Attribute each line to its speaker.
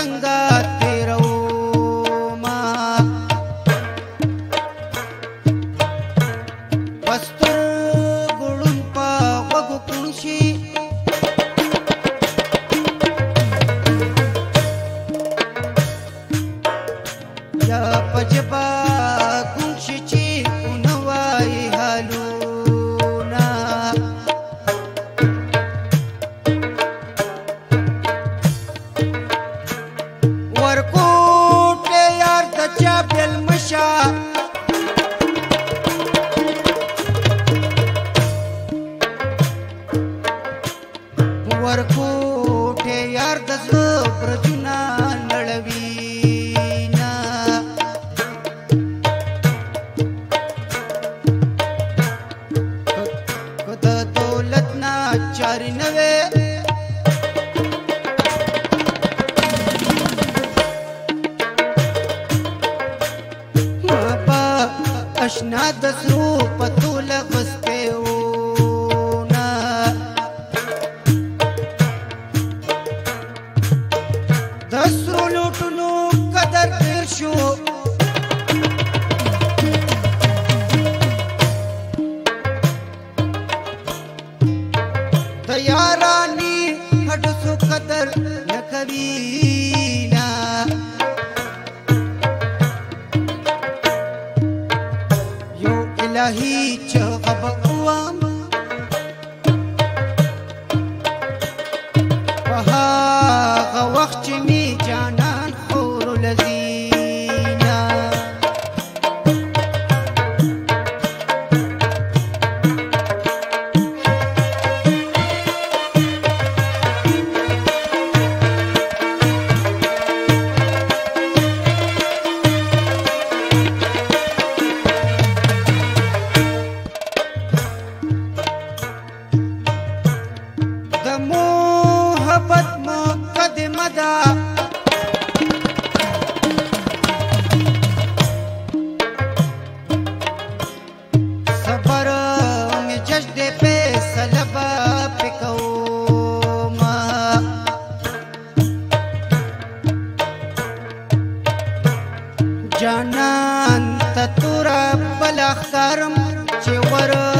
Speaker 1: ಸಂಗಾರ آشنا د سرو پتو لغس پیونا د سرو لوټونو قدر تیر شو د یارانی هډ سو قدر نکوي هیچ خبر دا صبر می جشد په سلبا پکوم جانان تتور بل اخترم چې ور